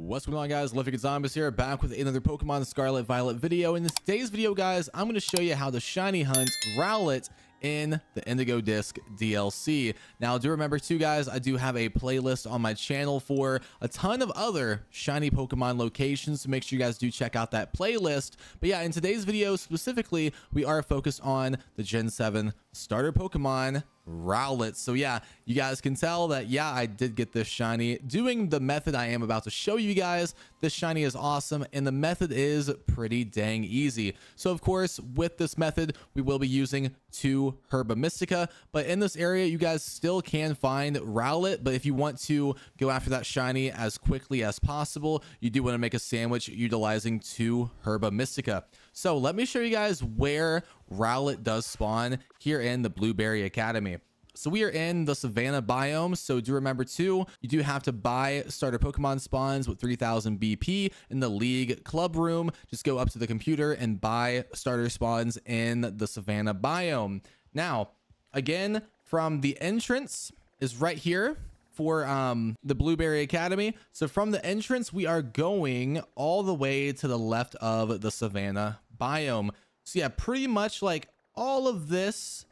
What's going on guys, Lifting and Zombies here, back with another Pokemon Scarlet Violet video. In today's video guys, I'm going to show you how to shiny hunt Rowlet in the Indigo Disk DLC. Now, do remember too, guys, I do have a playlist on my channel for a ton of other shiny Pokemon locations, so make sure you guys do check out that playlist. But yeah, in today's video specifically, we are focused on the Gen 7 starter Pokemon Rowlet. So yeah, you guys can tell that, yeah, I did get this shiny. Doing the method I am about to show you guys, this shiny is awesome, and the method is pretty dang easy. So of course, with this method, we will be using two Herba Mystica, but in this area, you guys still can find Rowlet, but if you want to go after that shiny as quickly as possible, you do want to make a sandwich utilizing two Herba Mystica. So let me show you guys where Rowlet does spawn here in the Blueberry Academy. So we are in the Savanna biome. So do remember too, you do have to buy starter Pokemon spawns with 3000 BP in the League Club Room. Just go up to the computer and buy starter spawns in the Savanna biome. Now, again, from the entrance is right here for um, the Blueberry Academy. So from the entrance, we are going all the way to the left of the Savanna biome. So yeah, pretty much like all of this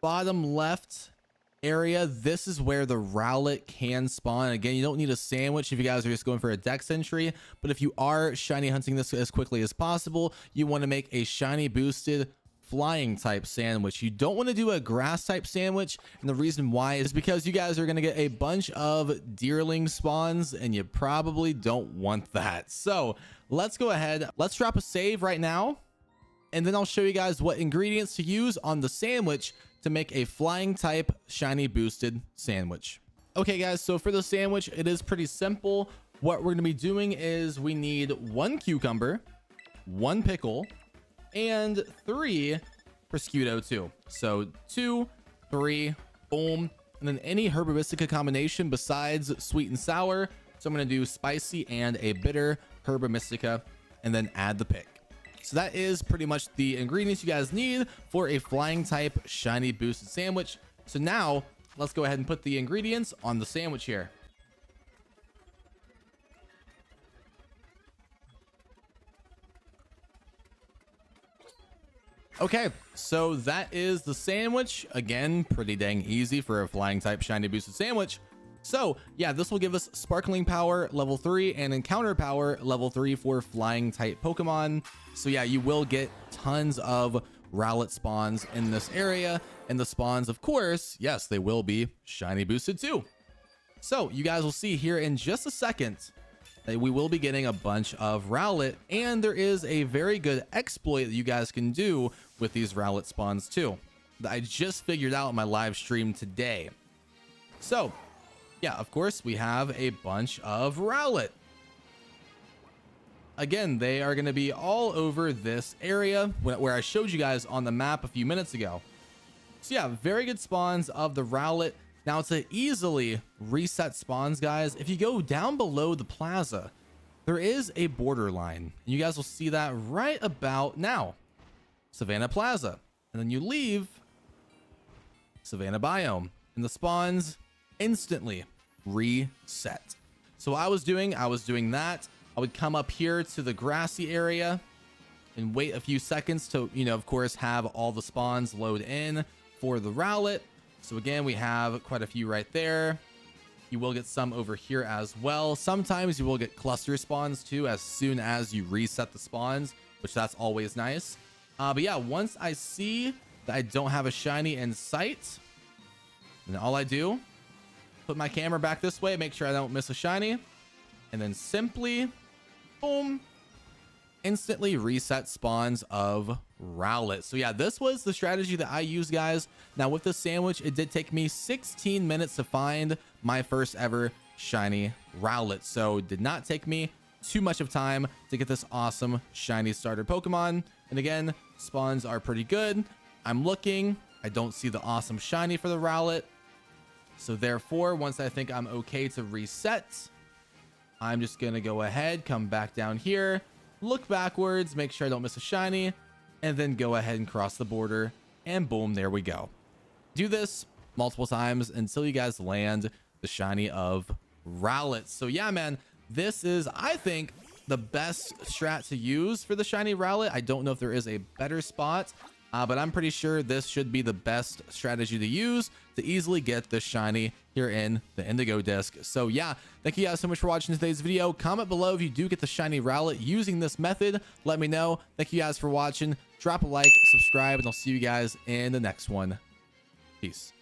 bottom left area, this is where the Rowlet can spawn. Again, you don't need a sandwich if you guys are just going for a dex entry, but if you are shiny hunting this as quickly as possible, you want to make a shiny boosted flying type sandwich. You don't want to do a grass type sandwich. And the reason why is because you guys are going to get a bunch of deerling spawns and you probably don't want that. So let's go ahead. Let's drop a save right now and then I'll show you guys what ingredients to use on the sandwich to make a flying type shiny boosted sandwich. Okay guys, so for the sandwich, it is pretty simple. What we're gonna be doing is we need one cucumber, one pickle, and three prosciutto too. So two, three, boom, and then any herbamystica combination besides sweet and sour. So I'm gonna do spicy and a bitter Herba Mystica, and then add the pick. So that is pretty much the ingredients you guys need for a flying type shiny boosted sandwich. So now let's go ahead and put the ingredients on the sandwich here. Okay, so that is the sandwich. Again, pretty dang easy for a flying type shiny boosted sandwich. So yeah, this will give us sparkling power level three and encounter power level three for flying type Pokemon. So yeah, you will get tons of Rowlet spawns in this area. And the spawns, of course, yes, they will be shiny boosted too. So you guys will see here in just a second that we will be getting a bunch of Rowlet. And there is a very good exploit that you guys can do with these Rowlet spawns too. That I just figured out in my live stream today. So yeah, of course, we have a bunch of Rowlet. Again, they are going to be all over this area where I showed you guys on the map a few minutes ago. So yeah, very good spawns of the Rowlet. Now to easily reset spawns, guys, if you go down below the plaza, there is a borderline. And you guys will see that right about now. Savanna Plaza. And then you leave Savanna Biome. And the spawns instantly reset. So I was doing, I was doing that. I would come up here to the grassy area and wait a few seconds to, you know, of course, have all the spawns load in for the Rowlet. So again, we have quite a few right there. You will get some over here as well. Sometimes you will get cluster spawns too as soon as you reset the spawns, which that's always nice. Uh, but yeah, once I see that I don't have a shiny in sight, then all I do put my camera back this way, make sure I don't miss a shiny, and then simply, boom, instantly reset spawns of Rowlet. So yeah, this was the strategy that I used, guys. Now with the sandwich, it did take me 16 minutes to find my first ever shiny Rowlet. So did not take me too much of time to get this awesome shiny starter Pokemon. And again, spawns are pretty good. I'm looking. I don't see the awesome shiny for the Rowlet. So therefore, once I think I'm okay to reset, I'm just going to go ahead, come back down here, look backwards, make sure I don't miss a shiny, and then go ahead and cross the border. And boom, there we go. Do this multiple times until you guys land the shiny of Rowlet. So yeah, man, this is, I think, the best strat to use for the shiny Rowlet. I don't know if there is a better spot, uh, but I'm pretty sure this should be the best strategy to use to easily get the shiny here in the Indigo Disk. So yeah, thank you guys so much for watching today's video. Comment below if you do get the shiny Rowlet using this method. Let me know. Thank you guys for watching. Drop a like, subscribe, and I'll see you guys in the next one. Peace.